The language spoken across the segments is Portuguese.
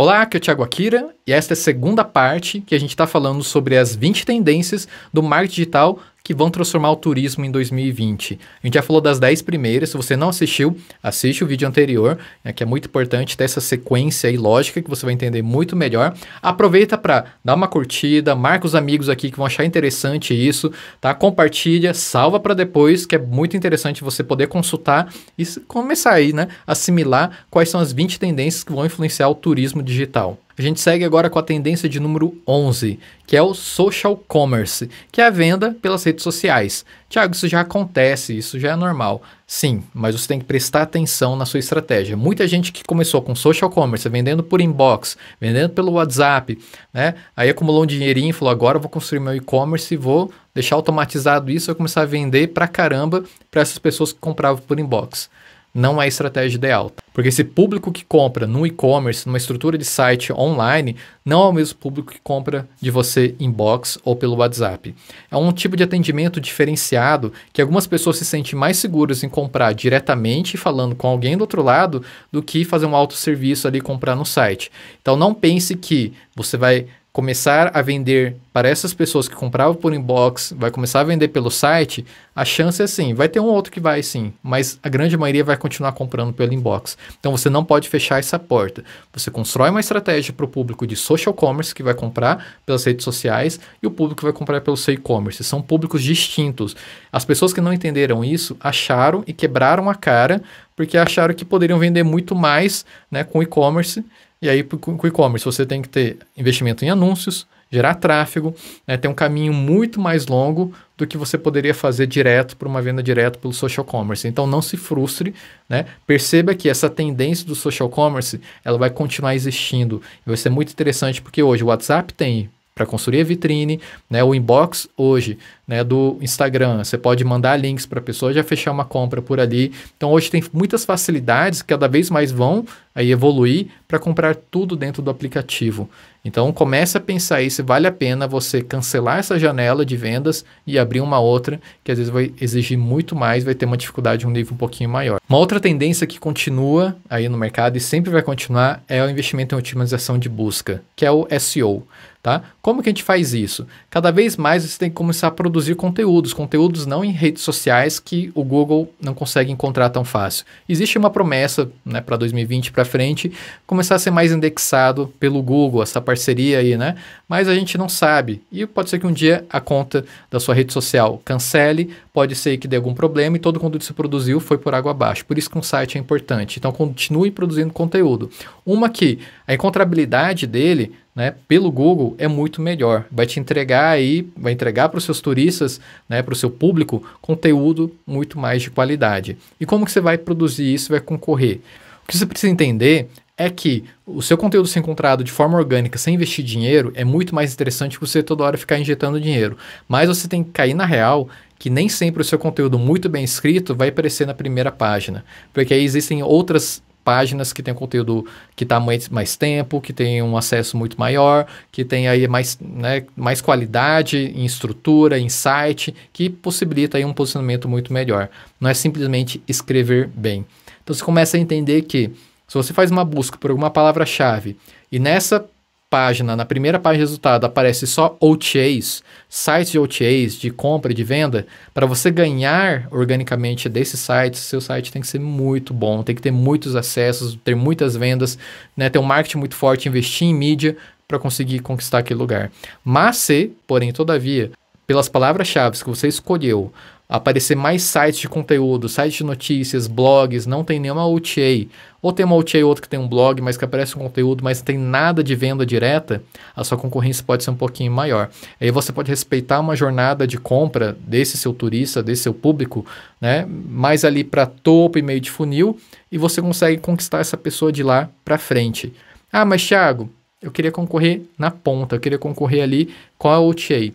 Olá, aqui é o Thiago Akira e esta é a segunda parte que a gente está falando sobre as 20 tendências do marketing digital que vão transformar o turismo em 2020. A gente já falou das 10 primeiras, se você não assistiu, assiste o vídeo anterior, né, que é muito importante ter essa sequência aí lógica que você vai entender muito melhor. Aproveita para dar uma curtida, marca os amigos aqui que vão achar interessante isso, tá? Compartilha, salva para depois, que é muito interessante você poder consultar e começar aí, né, assimilar quais são as 20 tendências que vão influenciar o turismo digital. A gente segue agora com a tendência de número 11, que é o social commerce, que é a venda pelas redes sociais. Tiago, isso já acontece, isso já é normal. Sim, mas você tem que prestar atenção na sua estratégia. Muita gente que começou com social commerce, vendendo por inbox, vendendo pelo WhatsApp, né? Aí acumulou um dinheirinho e falou: agora eu vou construir meu e-commerce e vou deixar automatizado isso e começar a vender pra caramba para essas pessoas que compravam por inbox não é a estratégia ideal. Porque esse público que compra no e-commerce, numa estrutura de site online, não é o mesmo público que compra de você inbox ou pelo WhatsApp. É um tipo de atendimento diferenciado que algumas pessoas se sentem mais seguras em comprar diretamente falando com alguém do outro lado do que fazer um autosserviço ali e comprar no site. Então não pense que você vai começar a vender para essas pessoas que compravam por inbox, vai começar a vender pelo site, a chance é sim, vai ter um outro que vai sim, mas a grande maioria vai continuar comprando pelo inbox. Então você não pode fechar essa porta. Você constrói uma estratégia para o público de social commerce que vai comprar pelas redes sociais e o público que vai comprar pelo seu e-commerce. São públicos distintos. As pessoas que não entenderam isso acharam e quebraram a cara porque acharam que poderiam vender muito mais né, com e-commerce e aí, com o e-commerce, você tem que ter investimento em anúncios, gerar tráfego, né, ter um caminho muito mais longo do que você poderia fazer direto para uma venda direto pelo social commerce. Então, não se frustre, né? Perceba que essa tendência do social commerce, ela vai continuar existindo. E vai ser muito interessante porque hoje o WhatsApp tem para construir a vitrine, né? O inbox hoje, né, do Instagram, você pode mandar links para a pessoa já fechar uma compra por ali. Então hoje tem muitas facilidades que cada vez mais vão aí evoluir para comprar tudo dentro do aplicativo. Então comece a pensar aí se vale a pena você cancelar essa janela de vendas e abrir uma outra, que às vezes vai exigir muito mais, vai ter uma dificuldade um nível um pouquinho maior. Uma outra tendência que continua aí no mercado e sempre vai continuar é o investimento em otimização de busca, que é o SEO. Tá? Como que a gente faz isso? Cada vez mais você tem que começar a produzir conteúdos, conteúdos não em redes sociais que o Google não consegue encontrar tão fácil. Existe uma promessa né, para 2020 para frente começar a ser mais indexado pelo Google, essa parceria aí, né? Mas a gente não sabe. E pode ser que um dia a conta da sua rede social cancele, pode ser que dê algum problema e todo o conteúdo que você produziu foi por água abaixo. Por isso que um site é importante. Então continue produzindo conteúdo. Uma que a encontrabilidade dele né, pelo Google é muito melhor. Vai te entregar aí, vai entregar para os seus turistas, né, para o seu público, conteúdo muito mais de qualidade. E como que você vai produzir isso, vai concorrer? O que você precisa entender é que o seu conteúdo ser encontrado de forma orgânica, sem investir dinheiro, é muito mais interessante que você toda hora ficar injetando dinheiro. Mas você tem que cair na real que nem sempre o seu conteúdo muito bem escrito vai aparecer na primeira página, porque aí existem outras páginas que tem conteúdo que está mais, mais tempo, que tem um acesso muito maior, que tem aí mais, né, mais qualidade em estrutura, em site, que possibilita aí um posicionamento muito melhor. Não é simplesmente escrever bem. Então você começa a entender que se você faz uma busca por alguma palavra-chave e nessa página, na primeira página de resultado, aparece só OTAs, sites de OTAs, de compra e de venda, para você ganhar organicamente desses sites, seu site tem que ser muito bom, tem que ter muitos acessos, ter muitas vendas, né, ter um marketing muito forte, investir em mídia para conseguir conquistar aquele lugar. Mas se, porém, todavia, pelas palavras-chave que você escolheu, aparecer mais sites de conteúdo, sites de notícias, blogs, não tem nenhuma OTA, ou tem uma OTA ou outra que tem um blog, mas que aparece um conteúdo, mas não tem nada de venda direta, a sua concorrência pode ser um pouquinho maior. Aí você pode respeitar uma jornada de compra desse seu turista, desse seu público, né, mais ali para topo e meio de funil, e você consegue conquistar essa pessoa de lá para frente. Ah, mas Thiago, eu queria concorrer na ponta, eu queria concorrer ali com a OTA.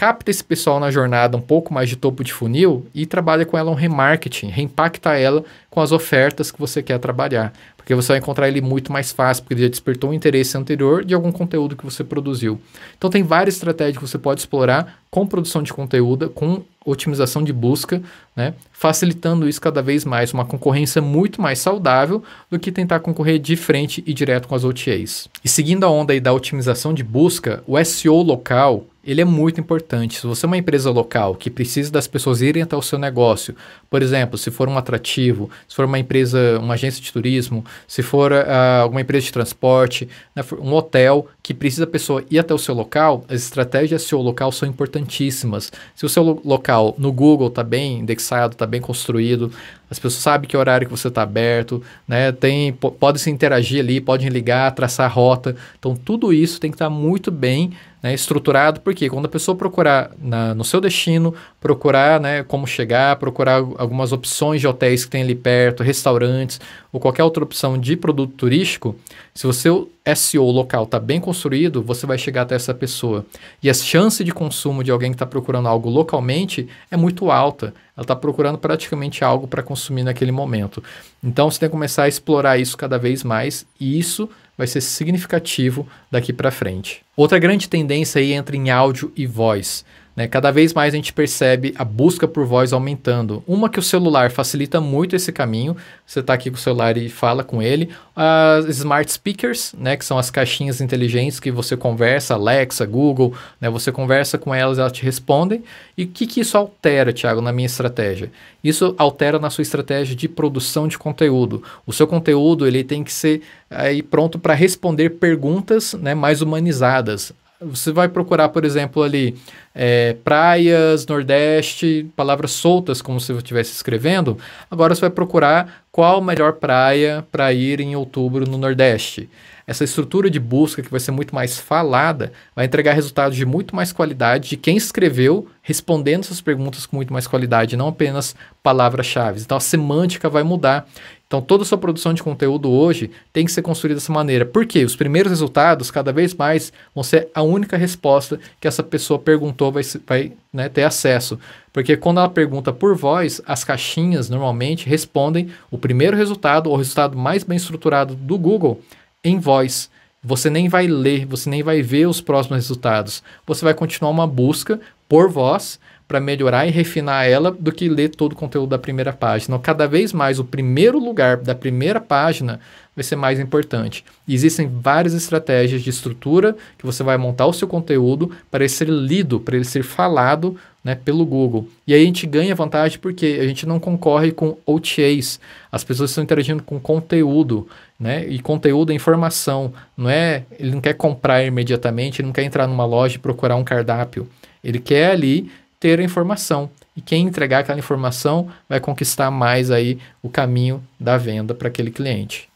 Capta esse pessoal na jornada um pouco mais de topo de funil e trabalha com ela um remarketing, reimpacta ela com as ofertas que você quer trabalhar. Porque você vai encontrar ele muito mais fácil, porque ele já despertou um interesse anterior de algum conteúdo que você produziu. Então tem várias estratégias que você pode explorar com produção de conteúdo, com otimização de busca, né? facilitando isso cada vez mais, uma concorrência muito mais saudável do que tentar concorrer de frente e direto com as OTAs. E seguindo a onda aí da otimização de busca, o SEO local ele é muito importante. Se você é uma empresa local que precisa das pessoas irem até o seu negócio, por exemplo, se for um atrativo, se for uma empresa, uma agência de turismo, se for uh, alguma empresa de transporte, né, um hotel que precisa da pessoa ir até o seu local, as estratégias SEO local são importantíssimas. Se o seu local no Google está bem indexado, está bem construído, as pessoas sabem que horário que você está aberto, né? Tem, pode se interagir ali, podem ligar, traçar rota. Então, tudo isso tem que estar tá muito bem né, estruturado, porque quando a pessoa procurar na, no seu destino, procurar né, como chegar, procurar algumas opções de hotéis que tem ali perto, restaurantes, ou qualquer outra opção de produto turístico, se o seu SEO local está bem construído, você vai chegar até essa pessoa. E a chance de consumo de alguém que está procurando algo localmente é muito alta. Ela está procurando praticamente algo para consumir naquele momento. Então você tem que começar a explorar isso cada vez mais e isso vai ser significativo daqui para frente. Outra grande tendência aí entra em áudio e voz. Né? Cada vez mais a gente percebe a busca por voz aumentando. Uma que o celular facilita muito esse caminho. Você está aqui com o celular e fala com ele. As smart speakers, né? que são as caixinhas inteligentes que você conversa, Alexa, Google, né? você conversa com elas elas te respondem. E o que, que isso altera, Thiago, na minha estratégia? Isso altera na sua estratégia de produção de conteúdo. O seu conteúdo ele tem que ser aí pronto para responder perguntas né, mais humanizadas. Você vai procurar, por exemplo, ali é, praias, Nordeste, palavras soltas, como se você estivesse escrevendo. Agora você vai procurar qual a melhor praia para ir em outubro no Nordeste. Essa estrutura de busca, que vai ser muito mais falada, vai entregar resultados de muito mais qualidade de quem escreveu, respondendo essas perguntas com muito mais qualidade, não apenas palavras-chave. Então a semântica vai mudar. Então, toda a sua produção de conteúdo hoje tem que ser construída dessa maneira. Por quê? Os primeiros resultados, cada vez mais, vão ser a única resposta que essa pessoa perguntou vai, vai né, ter acesso. Porque quando ela pergunta por voz, as caixinhas normalmente respondem o primeiro resultado, ou o resultado mais bem estruturado do Google, em voz. Você nem vai ler, você nem vai ver os próximos resultados. Você vai continuar uma busca por voz para melhorar e refinar ela do que ler todo o conteúdo da primeira página. Então, cada vez mais o primeiro lugar da primeira página vai ser mais importante. E existem várias estratégias de estrutura que você vai montar o seu conteúdo para ele ser lido, para ele ser falado né, pelo Google. E aí a gente ganha vantagem porque a gente não concorre com OTAs. As pessoas estão interagindo com conteúdo, né? E conteúdo é informação. Não é, ele não quer comprar imediatamente, ele não quer entrar numa loja e procurar um cardápio. Ele quer ali ter a informação. E quem entregar aquela informação vai conquistar mais aí o caminho da venda para aquele cliente.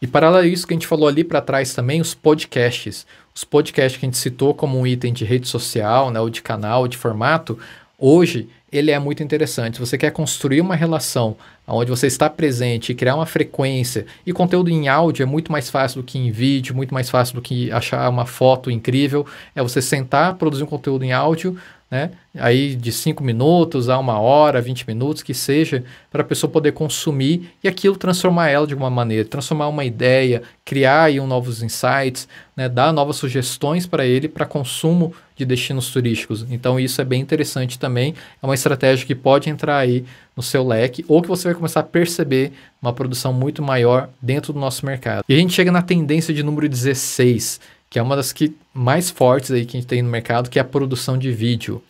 E paralelo a isso que a gente falou ali para trás também, os podcasts. Os podcasts que a gente citou como um item de rede social, né, ou de canal, de formato, hoje ele é muito interessante. Se você quer construir uma relação onde você está presente criar uma frequência, e conteúdo em áudio é muito mais fácil do que em vídeo, muito mais fácil do que achar uma foto incrível, é você sentar, produzir um conteúdo em áudio, né? Aí de 5 minutos a uma hora, 20 minutos, que seja, para a pessoa poder consumir e aquilo transformar ela de alguma maneira, transformar uma ideia, criar aí um novos insights, né? dar novas sugestões para ele para consumo de destinos turísticos. Então isso é bem interessante também, é uma estratégia que pode entrar aí no seu leque ou que você vai começar a perceber uma produção muito maior dentro do nosso mercado. E a gente chega na tendência de número 16, que é uma das que mais fortes aí que a gente tem no mercado, que é a produção de vídeo.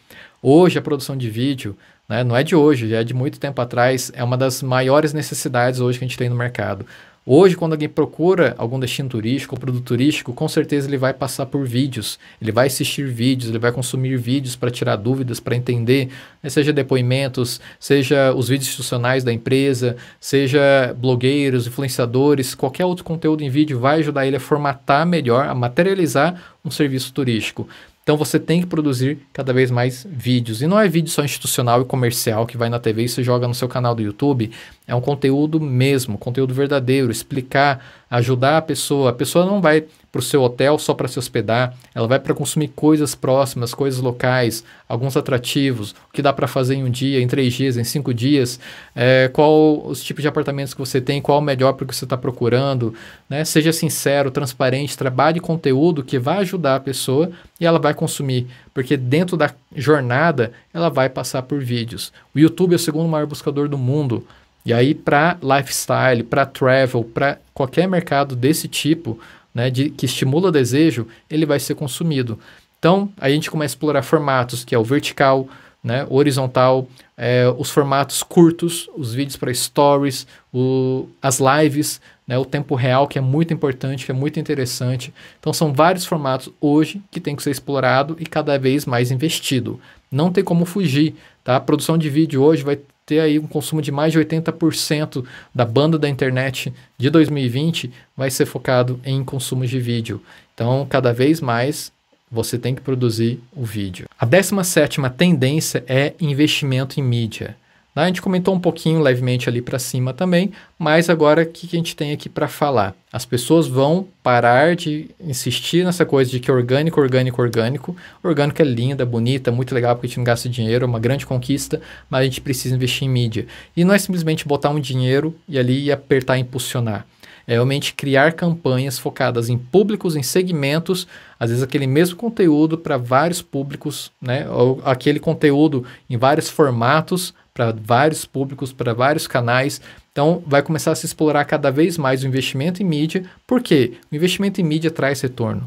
Hoje a produção de vídeo, né, não é de hoje, já é de muito tempo atrás, é uma das maiores necessidades hoje que a gente tem no mercado. Hoje, quando alguém procura algum destino turístico ou produto turístico, com certeza ele vai passar por vídeos, ele vai assistir vídeos, ele vai consumir vídeos para tirar dúvidas, para entender, né, seja depoimentos, seja os vídeos institucionais da empresa, seja blogueiros, influenciadores, qualquer outro conteúdo em vídeo vai ajudar ele a formatar melhor, a materializar um serviço turístico. Então você tem que produzir cada vez mais vídeos. E não é vídeo só institucional e comercial que vai na TV e você joga no seu canal do YouTube. É um conteúdo mesmo, conteúdo verdadeiro, explicar, ajudar a pessoa. A pessoa não vai para o seu hotel só para se hospedar, ela vai para consumir coisas próximas, coisas locais, alguns atrativos, o que dá para fazer em um dia, em três dias, em cinco dias, é, qual os tipos de apartamentos que você tem, qual o melhor para o que você está procurando. Né? Seja sincero, transparente, trabalhe conteúdo que vai ajudar a pessoa e ela vai consumir, porque dentro da jornada ela vai passar por vídeos. O YouTube é o segundo maior buscador do mundo. E aí, para lifestyle, para travel, para qualquer mercado desse tipo, né, de, que estimula desejo, ele vai ser consumido. Então, a gente começa a explorar formatos, que é o vertical, né, horizontal, é, os formatos curtos, os vídeos para stories, o, as lives, né, o tempo real, que é muito importante, que é muito interessante. Então, são vários formatos hoje que tem que ser explorado e cada vez mais investido. Não tem como fugir. Tá? A produção de vídeo hoje vai ter aí um consumo de mais de 80% da banda da internet de 2020 vai ser focado em consumos de vídeo. Então, cada vez mais você tem que produzir o vídeo. A 17 tendência é investimento em mídia. Né? A gente comentou um pouquinho levemente ali para cima também, mas agora o que a gente tem aqui para falar? As pessoas vão parar de insistir nessa coisa de que orgânico, orgânico, orgânico. Orgânico é linda, bonita, muito legal porque a gente não gasta dinheiro, é uma grande conquista, mas a gente precisa investir em mídia. E não é simplesmente botar um dinheiro e ali apertar e impulsionar é realmente criar campanhas focadas em públicos, em segmentos, às vezes aquele mesmo conteúdo para vários públicos, né? Ou aquele conteúdo em vários formatos para vários públicos, para vários canais. Então, vai começar a se explorar cada vez mais o investimento em mídia, porque o investimento em mídia traz retorno.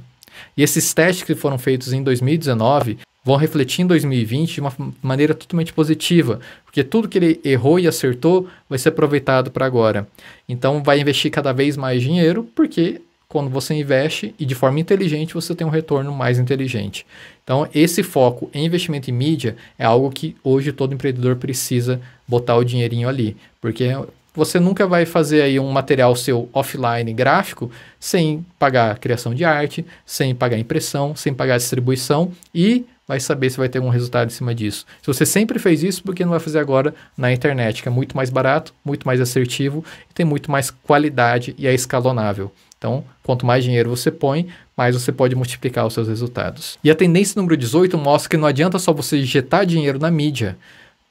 E esses testes que foram feitos em 2019 vão refletir em 2020 de uma maneira totalmente positiva, porque tudo que ele errou e acertou vai ser aproveitado para agora. Então, vai investir cada vez mais dinheiro, porque quando você investe e de forma inteligente, você tem um retorno mais inteligente. Então, esse foco em investimento em mídia é algo que hoje todo empreendedor precisa botar o dinheirinho ali, porque você nunca vai fazer aí um material seu offline gráfico sem pagar criação de arte, sem pagar impressão, sem pagar distribuição e vai saber se vai ter algum resultado em cima disso. Se você sempre fez isso, por que não vai fazer agora na internet, que é muito mais barato, muito mais assertivo e tem muito mais qualidade e é escalonável. Então, quanto mais dinheiro você põe, mais você pode multiplicar os seus resultados. E a tendência número 18 mostra que não adianta só você injetar dinheiro na mídia.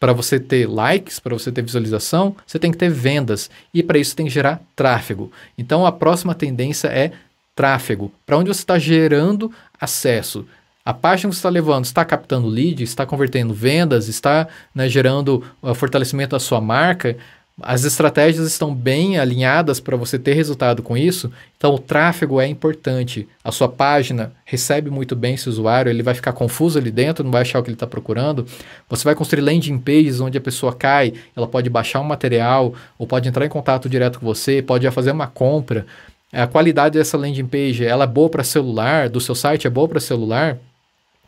Para você ter likes, para você ter visualização, você tem que ter vendas. E para isso tem que gerar tráfego. Então, a próxima tendência é tráfego. Para onde você está gerando acesso. A página que você está levando está captando leads, está convertendo vendas, está né, gerando uh, fortalecimento da sua marca. As estratégias estão bem alinhadas para você ter resultado com isso, então o tráfego é importante. A sua página recebe muito bem esse usuário, ele vai ficar confuso ali dentro, não vai achar o que ele está procurando. Você vai construir landing pages onde a pessoa cai, ela pode baixar um material, ou pode entrar em contato direto com você, pode já fazer uma compra. A qualidade dessa landing page, ela é boa para celular, do seu site é boa para celular,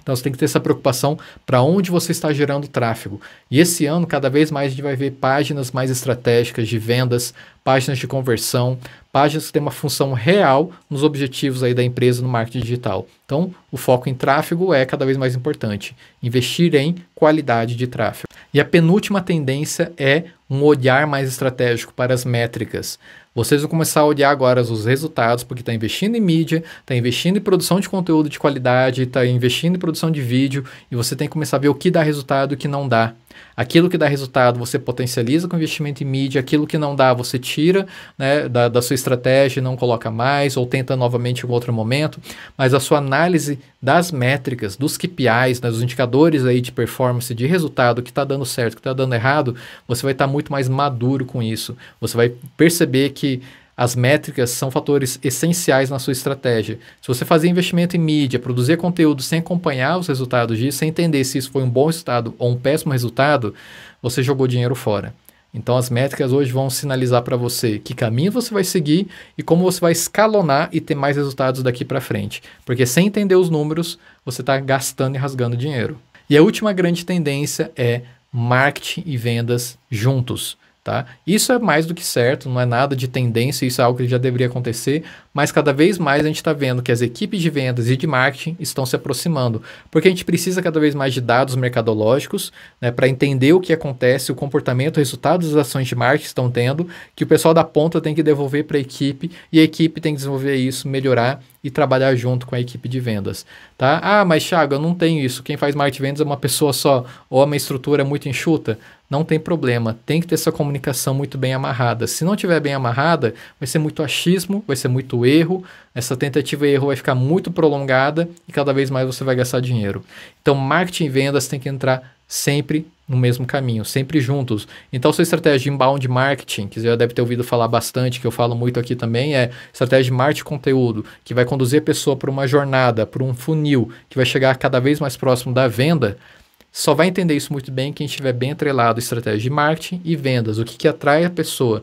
então você tem que ter essa preocupação para onde você está gerando tráfego. E esse ano, cada vez mais, a gente vai ver páginas mais estratégicas de vendas, páginas de conversão, páginas que têm uma função real nos objetivos aí da empresa no marketing digital. Então, o foco em tráfego é cada vez mais importante. Investir em qualidade de tráfego. E a penúltima tendência é um olhar mais estratégico para as métricas. Vocês vão começar a olhar agora os resultados, porque está investindo em mídia, está investindo em produção de conteúdo de qualidade, está investindo em produção de vídeo, e você tem que começar a ver o que dá resultado e o que não dá. Aquilo que dá resultado você potencializa com investimento em mídia, aquilo que não dá você tira né, da, da sua estratégia e não coloca mais, ou tenta novamente em outro momento. Mas a sua análise das métricas, dos KPIs, né, dos indicadores aí de performance, de resultado, que está dando certo, que está dando errado, você vai estar tá muito mais maduro com isso. Você vai perceber que as métricas são fatores essenciais na sua estratégia. Se você fazer investimento em mídia, produzir conteúdo sem acompanhar os resultados disso, sem entender se isso foi um bom resultado ou um péssimo resultado, você jogou dinheiro fora. Então as métricas hoje vão sinalizar para você que caminho você vai seguir e como você vai escalonar e ter mais resultados daqui para frente. Porque sem entender os números, você está gastando e rasgando dinheiro. E a última grande tendência é marketing e vendas juntos. Tá? Isso é mais do que certo, não é nada de tendência, isso é algo que já deveria acontecer, mas cada vez mais a gente está vendo que as equipes de vendas e de marketing estão se aproximando, porque a gente precisa cada vez mais de dados mercadológicos né, para entender o que acontece, o comportamento, o resultado das ações de marketing estão tendo, que o pessoal da ponta tem que devolver para a equipe e a equipe tem que desenvolver isso, melhorar e trabalhar junto com a equipe de vendas, tá? Ah, mas Thiago, eu não tenho isso. Quem faz marketing vendas é uma pessoa só ou uma estrutura muito enxuta. Não tem problema, tem que ter essa comunicação muito bem amarrada. Se não tiver bem amarrada, vai ser muito achismo, vai ser muito erro, essa tentativa e erro vai ficar muito prolongada e cada vez mais você vai gastar dinheiro. Então, marketing e vendas tem que entrar sempre no mesmo caminho, sempre juntos. Então, sua estratégia de inbound marketing, que você já deve ter ouvido falar bastante, que eu falo muito aqui também, é estratégia de marketing conteúdo, que vai conduzir a pessoa para uma jornada, para um funil, que vai chegar cada vez mais próximo da venda. Só vai entender isso muito bem quem estiver bem atrelado estratégia de marketing e vendas, o que, que atrai a pessoa.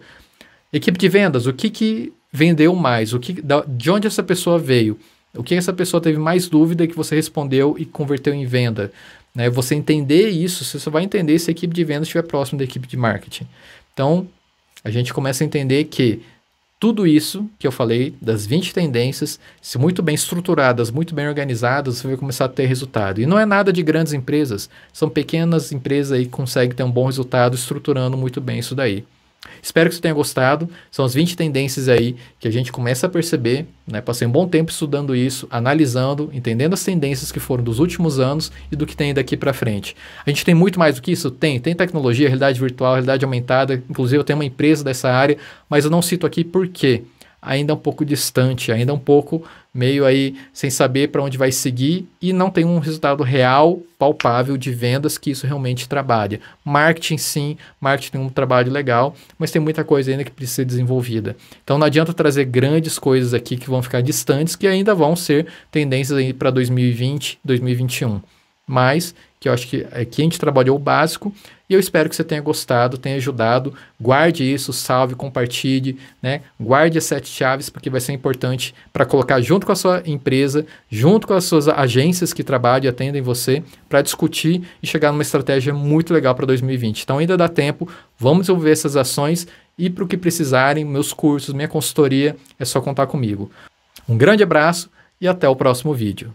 Equipe de vendas, o que, que vendeu mais, o que, de onde essa pessoa veio, o que essa pessoa teve mais dúvida que você respondeu e converteu em venda. Né? Você entender isso, você só vai entender se a equipe de vendas estiver próximo da equipe de marketing. Então, a gente começa a entender que tudo isso que eu falei, das 20 tendências, se muito bem estruturadas, muito bem organizadas, você vai começar a ter resultado. E não é nada de grandes empresas, são pequenas empresas aí que conseguem ter um bom resultado estruturando muito bem isso daí. Espero que você tenha gostado. São as 20 tendências aí que a gente começa a perceber. Né? Passei um bom tempo estudando isso, analisando, entendendo as tendências que foram dos últimos anos e do que tem daqui para frente. A gente tem muito mais do que isso? Tem. Tem tecnologia, realidade virtual, realidade aumentada. Inclusive, eu tenho uma empresa dessa área, mas eu não cito aqui por quê ainda um pouco distante, ainda um pouco meio aí sem saber para onde vai seguir e não tem um resultado real, palpável de vendas que isso realmente trabalha. Marketing sim, marketing tem um trabalho legal, mas tem muita coisa ainda que precisa ser desenvolvida. Então não adianta trazer grandes coisas aqui que vão ficar distantes, que ainda vão ser tendências aí para 2020, 2021. Mas que eu acho que aqui a gente trabalhou o básico e eu espero que você tenha gostado, tenha ajudado. Guarde isso, salve, compartilhe, né? Guarde as sete chaves, porque vai ser importante para colocar junto com a sua empresa, junto com as suas agências que trabalham e atendem você, para discutir e chegar numa estratégia muito legal para 2020. Então ainda dá tempo, vamos desenvolver essas ações e para o que precisarem, meus cursos, minha consultoria, é só contar comigo. Um grande abraço e até o próximo vídeo.